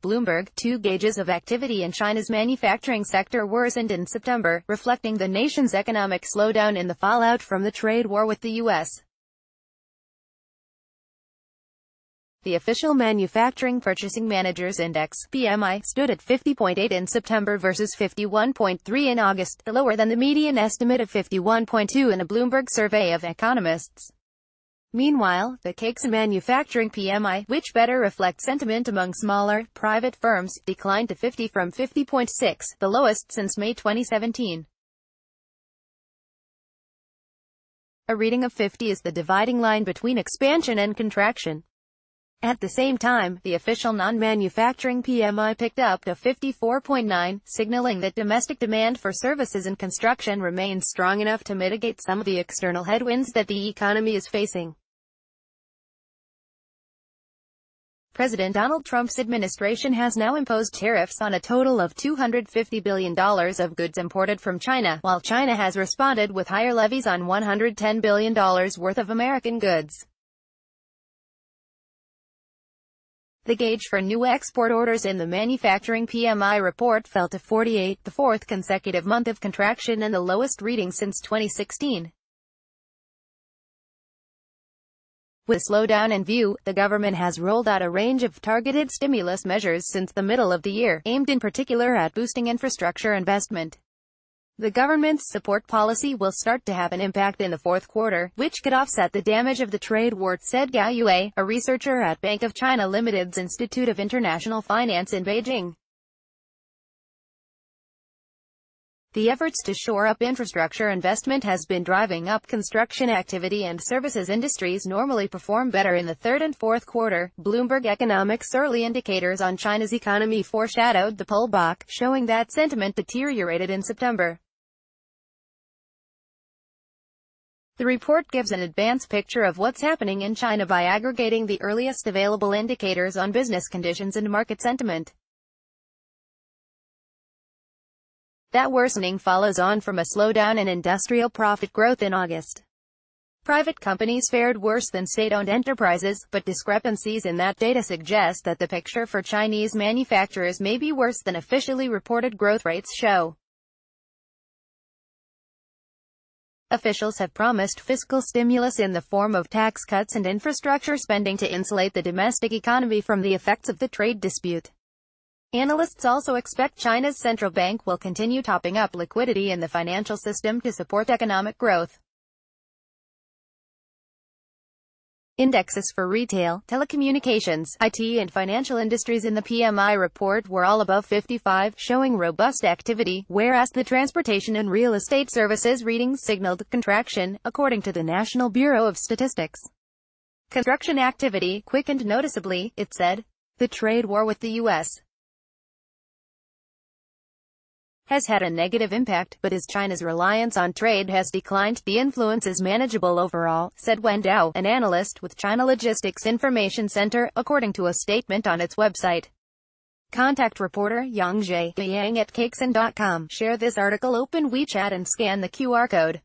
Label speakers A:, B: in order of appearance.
A: Bloomberg, two gauges of activity in China's manufacturing sector worsened in September, reflecting the nation's economic slowdown in the fallout from the trade war with the U.S. The official Manufacturing Purchasing Managers Index, PMI, stood at 50.8 in September versus 51.3 in August, lower than the median estimate of 51.2 in a Bloomberg survey of economists. Meanwhile, the Caixin manufacturing PMI, which better reflects sentiment among smaller, private firms, declined to 50 from 50.6, the lowest since May 2017. A reading of 50 is the dividing line between expansion and contraction. At the same time, the official non-manufacturing PMI picked up to 54.9, signaling that domestic demand for services and construction remains strong enough to mitigate some of the external headwinds that the economy is facing. President Donald Trump's administration has now imposed tariffs on a total of $250 billion of goods imported from China, while China has responded with higher levies on $110 billion worth of American goods. The gauge for new export orders in the manufacturing PMI report fell to 48, the fourth consecutive month of contraction and the lowest reading since 2016. With slowdown in view, the government has rolled out a range of targeted stimulus measures since the middle of the year, aimed in particular at boosting infrastructure investment. The government's support policy will start to have an impact in the fourth quarter, which could offset the damage of the trade war, said Gao Yue, a researcher at Bank of China Limited's Institute of International Finance in Beijing. The efforts to shore up infrastructure investment has been driving up construction activity and services industries normally perform better in the third and fourth quarter. Bloomberg Economics early indicators on China's economy foreshadowed the pullback, showing that sentiment deteriorated in September. The report gives an advance picture of what's happening in China by aggregating the earliest available indicators on business conditions and market sentiment. That worsening follows on from a slowdown in industrial profit growth in August. Private companies fared worse than state-owned enterprises, but discrepancies in that data suggest that the picture for Chinese manufacturers may be worse than officially reported growth rates show. Officials have promised fiscal stimulus in the form of tax cuts and infrastructure spending to insulate the domestic economy from the effects of the trade dispute. Analysts also expect China's central bank will continue topping up liquidity in the financial system to support economic growth. Indexes for retail, telecommunications, IT and financial industries in the PMI report were all above 55, showing robust activity, whereas the transportation and real estate services readings signaled contraction, according to the National Bureau of Statistics. Construction activity quickened noticeably, it said. The trade war with the U.S. has had a negative impact, but as China's reliance on trade has declined, the influence is manageable overall, said Wen Dao, an analyst with China Logistics Information Center, according to a statement on its website. Contact reporter Yang Jie, Yang at Caixin.com. Share this article open WeChat and scan the QR code.